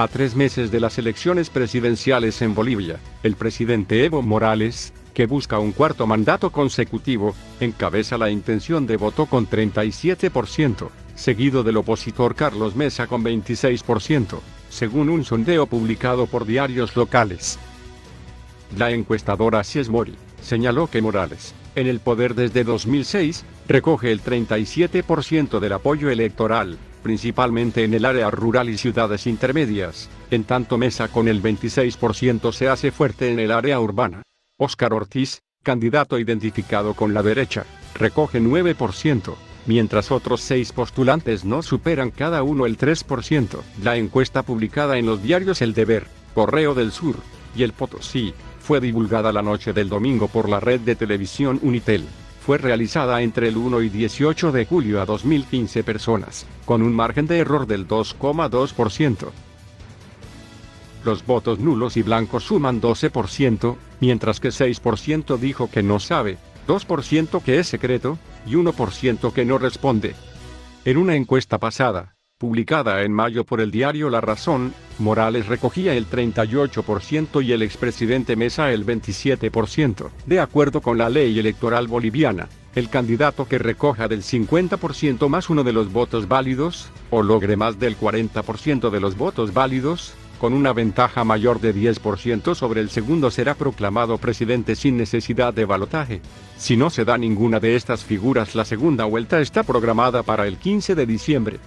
A tres meses de las elecciones presidenciales en Bolivia, el presidente Evo Morales, que busca un cuarto mandato consecutivo, encabeza la intención de voto con 37%, seguido del opositor Carlos Mesa con 26%, según un sondeo publicado por diarios locales. La encuestadora Mori señaló que Morales, en el poder desde 2006, recoge el 37% del apoyo electoral, principalmente en el área rural y ciudades intermedias, en tanto Mesa con el 26% se hace fuerte en el área urbana. Óscar Ortiz, candidato identificado con la derecha, recoge 9%, mientras otros seis postulantes no superan cada uno el 3%. La encuesta publicada en los diarios El Deber, Correo del Sur y El Potosí, fue divulgada la noche del domingo por la red de televisión Unitel fue realizada entre el 1 y 18 de julio a 2015 personas, con un margen de error del 2,2%. Los votos nulos y blancos suman 12%, mientras que 6% dijo que no sabe, 2% que es secreto, y 1% que no responde. En una encuesta pasada, publicada en mayo por el diario La Razón, Morales recogía el 38% y el expresidente Mesa el 27%. De acuerdo con la ley electoral boliviana, el candidato que recoja del 50% más uno de los votos válidos, o logre más del 40% de los votos válidos, con una ventaja mayor de 10% sobre el segundo será proclamado presidente sin necesidad de balotaje. Si no se da ninguna de estas figuras la segunda vuelta está programada para el 15 de diciembre.